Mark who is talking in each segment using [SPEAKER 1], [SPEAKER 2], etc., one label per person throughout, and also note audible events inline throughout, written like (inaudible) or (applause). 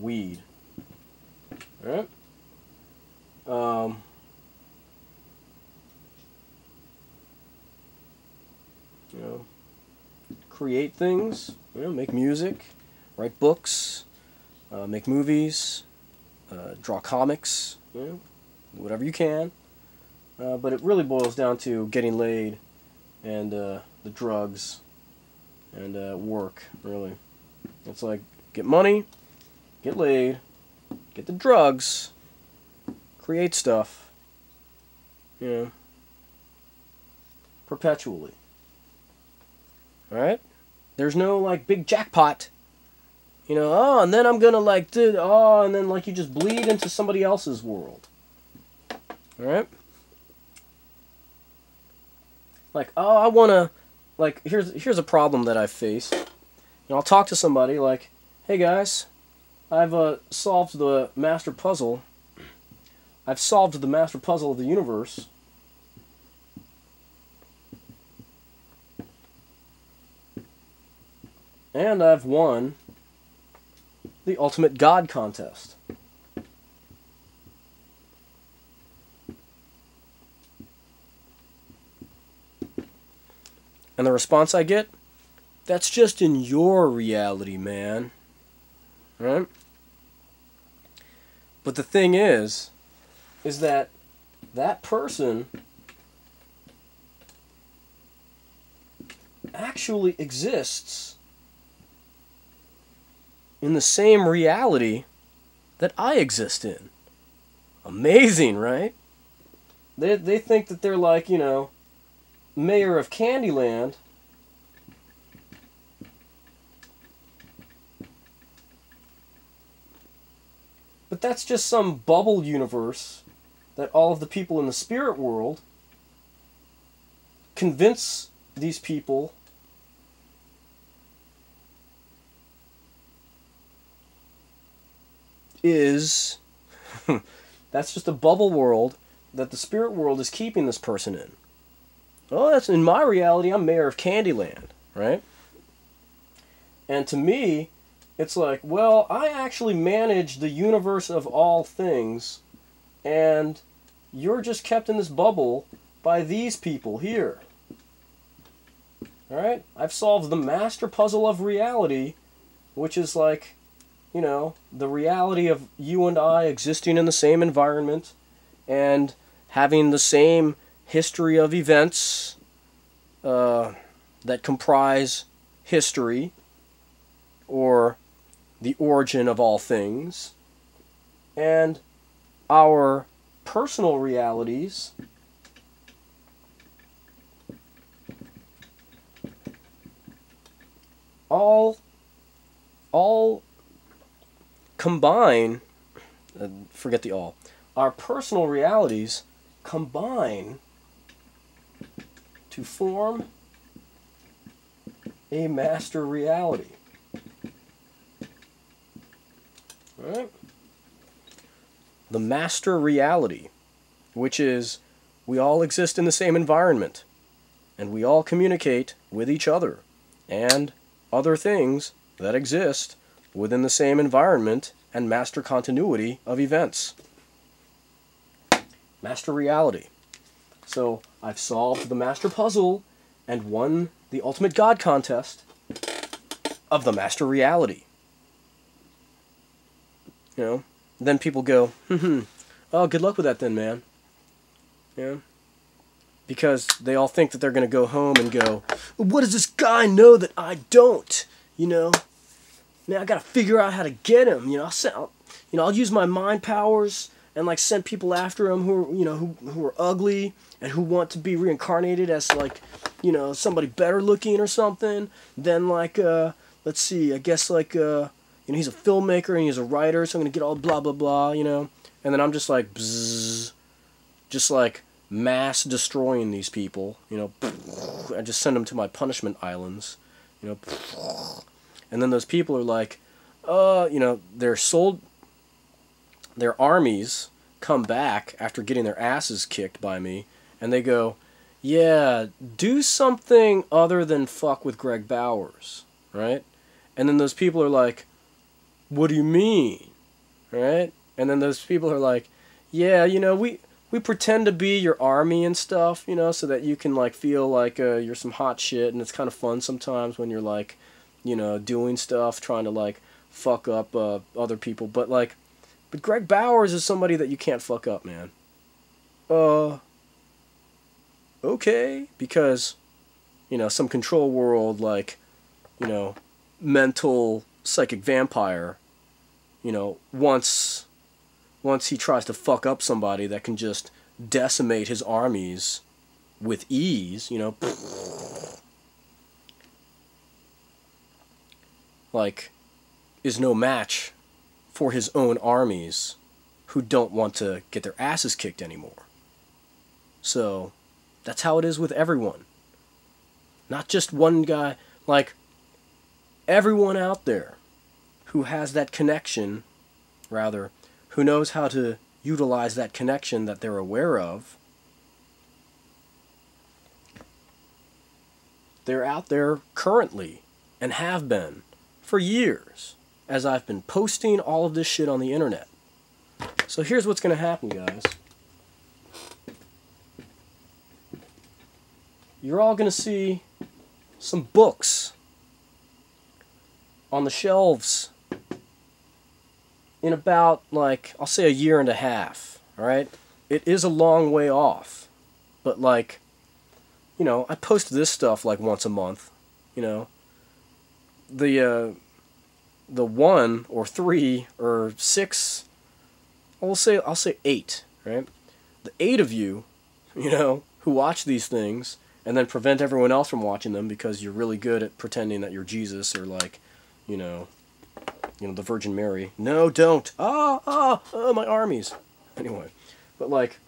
[SPEAKER 1] weed. Alright? Um, you know, create things, you know, make music, write books, uh, make movies, uh, draw comics, you know, whatever you can. Uh, but it really boils down to getting laid and uh, the drugs and uh, work, really. It's like get money, get laid, get the drugs, create stuff, you know, perpetually. Alright? There's no like big jackpot. You know, oh, and then I'm gonna like do, oh, and then like you just bleed into somebody else's world. Alright? Like, oh, I wanna, like, here's here's a problem that I face. know, I'll talk to somebody like, hey guys, I've uh, solved the master puzzle. I've solved the master puzzle of the universe. And I've won the Ultimate God contest. And the response I get? That's just in your reality, man. Right? But the thing is, is that that person actually exists in the same reality that I exist in. Amazing, right? They, they think that they're like, you know, mayor of Candyland. But that's just some bubble universe that all of the people in the spirit world convince these people is (laughs) that's just a bubble world that the spirit world is keeping this person in. Oh, that's in my reality. I'm mayor of Candyland, right? And to me, it's like, well, I actually manage the universe of all things, and you're just kept in this bubble by these people here. Alright? I've solved the master puzzle of reality, which is like, you know, the reality of you and I existing in the same environment and having the same history of events uh, that comprise history or the origin of all things and our personal realities all all combine uh, forget the all our personal realities combine to form a master reality. Right? The master reality, which is we all exist in the same environment, and we all communicate with each other and other things that exist within the same environment and master continuity of events. Master reality. So I've solved the master puzzle and won the ultimate god contest of the master reality. You know, then people go, hmm, oh, good luck with that then, man. Yeah. Because they all think that they're going to go home and go, what does this guy know that I don't? You know, man, I got to figure out how to get him. You know, I'll, send, I'll, you know, I'll use my mind powers and like send people after him who are, you know, who, who are ugly and who want to be reincarnated as like, you know, somebody better looking or something. Then like, uh, let's see, I guess like, uh, you know, he's a filmmaker and he's a writer, so I'm gonna get all blah blah blah, you know. And then I'm just like, bzzz, just like mass destroying these people, you know. (laughs) I just send them to my punishment islands, you know. (laughs) And then those people are like, uh, you know, they're sold. Their armies come back after getting their asses kicked by me, and they go, yeah, do something other than fuck with Greg Bowers, right? And then those people are like, what do you mean? right? And then those people are like, yeah, you know, we we pretend to be your army and stuff, you know, so that you can like feel like uh, you're some hot shit, and it's kind of fun sometimes when you're like, you know, doing stuff, trying to like fuck up uh, other people. But like, but Greg Bowers is somebody that you can't fuck up, man. Uh. Okay, because, you know, some control world like, you know, mental psychic vampire, you know, once once he tries to fuck up somebody that can just decimate his armies with ease, you know, like, is no match for his own armies who don't want to get their asses kicked anymore. So, that's how it is with everyone. Not just one guy, like, everyone out there who has that connection, rather, who knows how to utilize that connection that they're aware of, they're out there currently and have been for years as I've been posting all of this shit on the internet. So here's what's going to happen, guys. You're all going to see some books on the shelves in about like I'll say a year and a half. All right, it is a long way off, but like, you know, I post this stuff like once a month. You know, the uh, the one or three or six, I'll say I'll say eight. Right, the eight of you, you know, who watch these things and then prevent everyone else from watching them because you're really good at pretending that you're Jesus or like, you know, you know, the Virgin Mary. No, don't. Ah, ah, ah, my armies. Anyway, but like,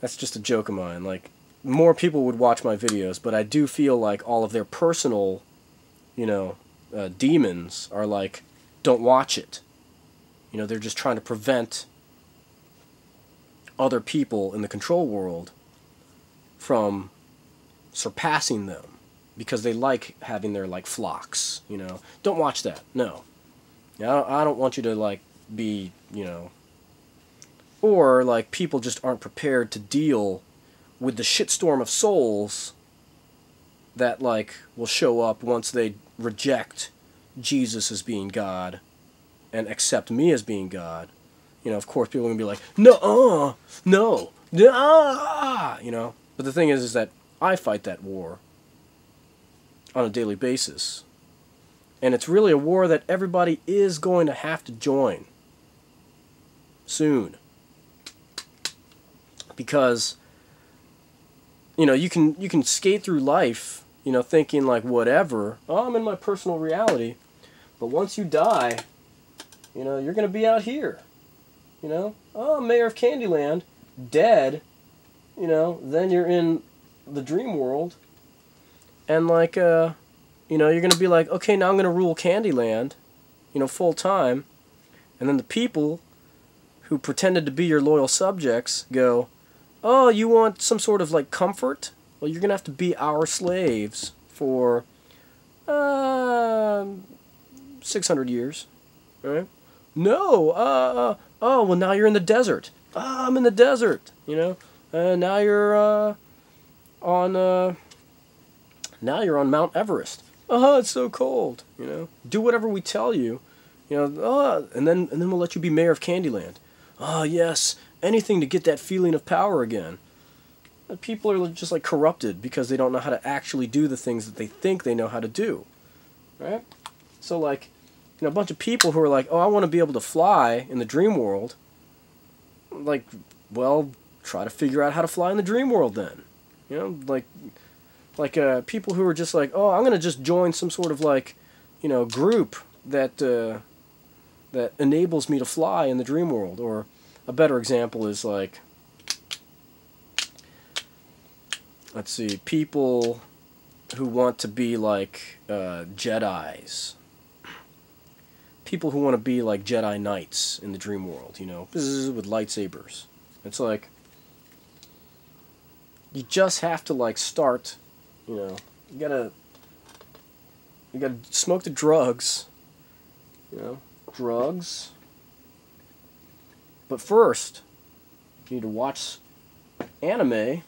[SPEAKER 1] that's just a joke of mine. Like, more people would watch my videos, but I do feel like all of their personal, you know, uh, demons are like, don't watch it. You know, they're just trying to prevent other people in the control world from surpassing them because they like having their like flocks you know don't watch that no I don't want you to like be, you know, or like people just aren't prepared to deal with the shitstorm of souls that like will show up once they reject Jesus as being God and accept me as being God. You know, of course people are gonna be like, no, uh, no, no, you know. But the thing is, is that I fight that war on a daily basis. And it's really a war that everybody is going to have to join soon. Because you know, you can you can skate through life, you know, thinking like whatever, oh, I'm in my personal reality. But once you die, you know, you're going to be out here. You know, oh, mayor of Candyland, dead. You know, then you're in the dream world. And like uh you know, you're going to be like, okay, now I'm going to rule Candyland, you know, full time. And then the people who pretended to be your loyal subjects go, oh, you want some sort of like comfort? Well, you're going to have to be our slaves for uh, 600 years. Right? No, uh, uh, oh, well, now you're in the desert. Ah, I'm in the desert, you know. Uh, now you're uh, on, uh, now you're on Mount Everest oh, it's so cold. You know, do whatever we tell you. You know, oh, and then and then we'll let you be mayor of Candyland. Oh yes, anything to get that feeling of power again. People are just like corrupted because they don't know how to actually do the things that they think they know how to do, right? So like, you know, a bunch of people who are like, oh, I want to be able to fly in the dream world. Like, well, try to figure out how to fly in the dream world then. You know, like like uh, people who are just like, oh, I'm gonna just join some sort of like, you know, group that uh, that enables me to fly in the dream world. Or a better example is like, let's see, people who want to be like uh, Jedi's. People who want to be like Jedi Knights in the dream world, you know, with lightsabers. It's like you just have to like start you know, you gotta you gotta smoke the drugs. You know, drugs, But first, you need to watch anime